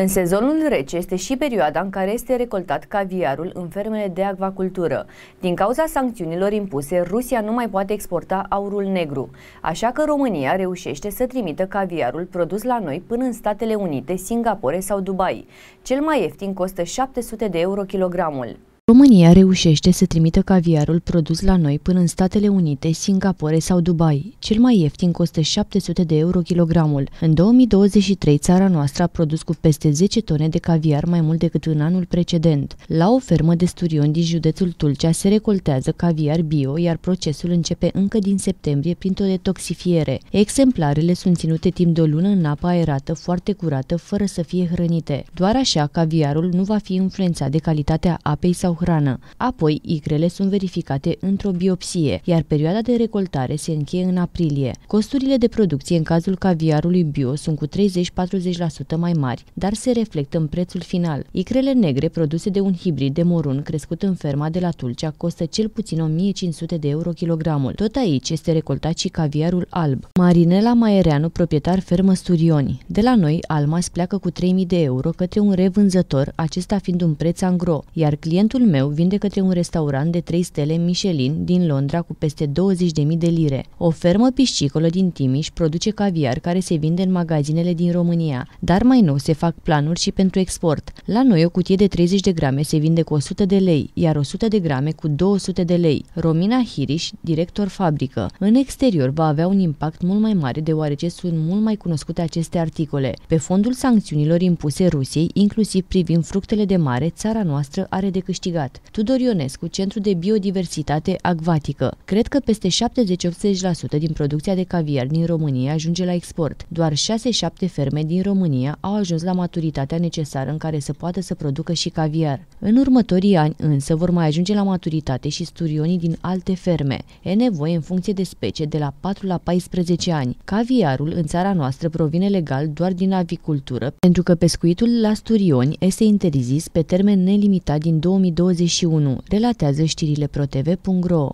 În sezonul rece este și perioada în care este recoltat caviarul în fermele de acvacultură. Din cauza sancțiunilor impuse, Rusia nu mai poate exporta aurul negru, așa că România reușește să trimită caviarul produs la noi până în Statele Unite, Singapore sau Dubai. Cel mai ieftin costă 700 de euro kilogramul. România reușește să trimită caviarul produs la noi până în Statele Unite, Singapore sau Dubai. Cel mai ieftin costă 700 de euro kilogramul. În 2023, țara noastră a produs cu peste 10 tone de caviar mai mult decât în anul precedent. La o fermă de sturion din județul Tulcea se recoltează caviar bio, iar procesul începe încă din septembrie printr-o detoxifiere. Exemplarele sunt ținute timp de o lună în apă aerată, foarte curată, fără să fie hrănite. Doar așa, caviarul nu va fi influențat de calitatea apei sau hrană. Apoi, icrele sunt verificate într-o biopsie, iar perioada de recoltare se încheie în aprilie. Costurile de producție în cazul caviarului bio sunt cu 30-40% mai mari, dar se reflectă în prețul final. Icrele negre produse de un hibrid de morun crescut în ferma de la Tulcea costă cel puțin 1500 de euro kilogramul. Tot aici este recoltat și caviarul alb. Marinela Maereanu, proprietar fermă Sturioni. De la noi, Almas pleacă cu 3000 de euro către un revânzător, acesta fiind un preț angro, iar clientul meu vinde către un restaurant de 3 stele Michelin din Londra cu peste 20.000 de lire. O fermă piscicolă din Timiș produce caviar care se vinde în magazinele din România, dar mai nou se fac planuri și pentru export. La noi o cutie de 30 de grame se vinde cu 100 de lei, iar 100 de grame cu 200 de lei. Romina Hiriș, director fabrică. În exterior va avea un impact mult mai mare deoarece sunt mult mai cunoscute aceste articole. Pe fondul sancțiunilor impuse Rusiei, inclusiv privind fructele de mare, țara noastră are de câștigat câștigat. Tudor Ionescu, Centru de Biodiversitate Acvatică. Cred că peste 70-80% din producția de caviar din România ajunge la export. Doar 6-7 ferme din România au ajuns la maturitatea necesară în care să poată să producă și caviar. În următorii ani însă vor mai ajunge la maturitate și sturionii din alte ferme. E nevoie în funcție de specie de la 4 la 14 ani. Caviarul în țara noastră provine legal doar din avicultură, pentru că pescuitul la sturioni este interzis pe termen nelimitat din 2020 2021, relatează știrile protv.ro.